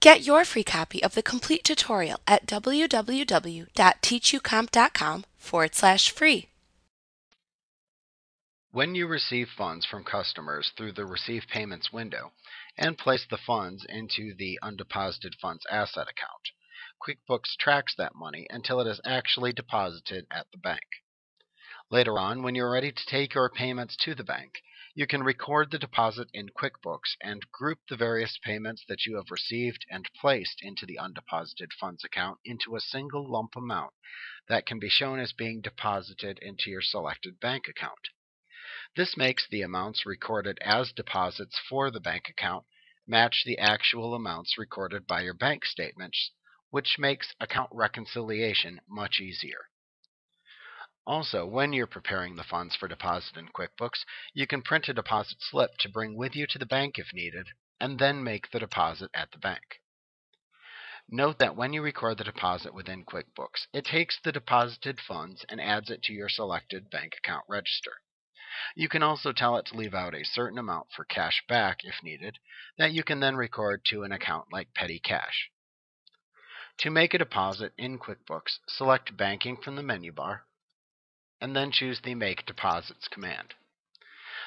Get your free copy of the complete tutorial at www.teachucomp.com forward slash free. When you receive funds from customers through the Receive Payments window and place the funds into the Undeposited Funds Asset account, QuickBooks tracks that money until it is actually deposited at the bank. Later on, when you're ready to take your payments to the bank, you can record the deposit in QuickBooks and group the various payments that you have received and placed into the undeposited funds account into a single lump amount that can be shown as being deposited into your selected bank account. This makes the amounts recorded as deposits for the bank account match the actual amounts recorded by your bank statements, which makes account reconciliation much easier. Also, when you're preparing the funds for deposit in QuickBooks, you can print a deposit slip to bring with you to the bank if needed, and then make the deposit at the bank. Note that when you record the deposit within QuickBooks, it takes the deposited funds and adds it to your selected bank account register. You can also tell it to leave out a certain amount for cash back if needed, that you can then record to an account like petty cash. To make a deposit in QuickBooks, select Banking from the menu bar, and then choose the Make Deposits command.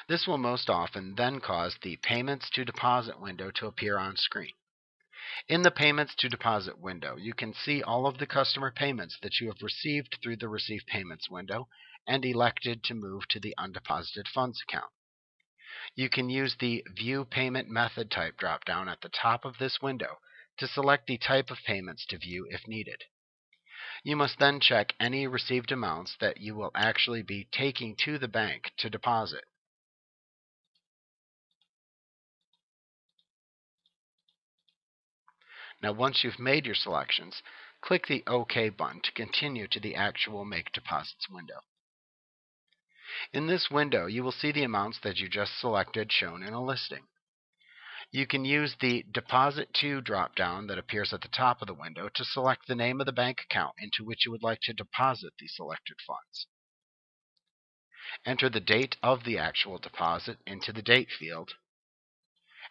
This will most often then cause the Payments to Deposit window to appear on screen. In the Payments to Deposit window, you can see all of the customer payments that you have received through the Receive Payments window and elected to move to the Undeposited Funds account. You can use the View Payment Method Type drop-down at the top of this window to select the type of payments to view if needed. You must then check any received amounts that you will actually be taking to the bank to deposit. Now once you've made your selections, click the OK button to continue to the actual Make Deposits window. In this window, you will see the amounts that you just selected shown in a listing. You can use the Deposit To drop-down that appears at the top of the window to select the name of the bank account into which you would like to deposit the selected funds. Enter the date of the actual deposit into the Date field,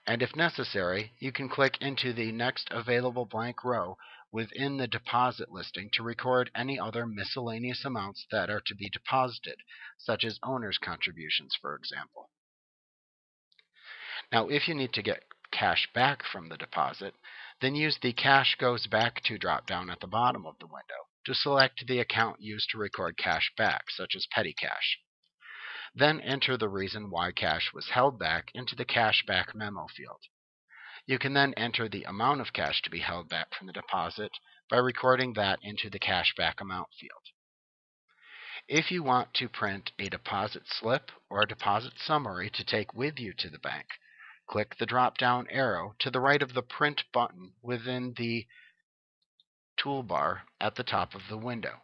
and if necessary, you can click into the next available blank row within the deposit listing to record any other miscellaneous amounts that are to be deposited, such as owner's contributions, for example. Now, if you need to get cash back from the deposit, then use the Cash Goes Back to drop-down at the bottom of the window to select the account used to record cash back, such as petty cash. Then enter the reason why cash was held back into the Cash Back Memo field. You can then enter the amount of cash to be held back from the deposit by recording that into the Cash Back Amount field. If you want to print a deposit slip or a deposit summary to take with you to the bank, click the drop-down arrow to the right of the Print button within the toolbar at the top of the window.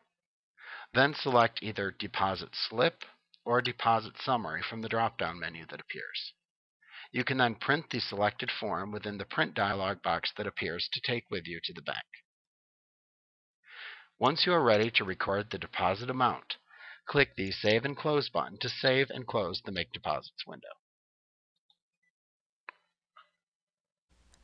Then select either Deposit Slip or Deposit Summary from the drop-down menu that appears. You can then print the selected form within the Print dialog box that appears to take with you to the bank. Once you are ready to record the deposit amount, click the Save and Close button to save and close the Make Deposits window.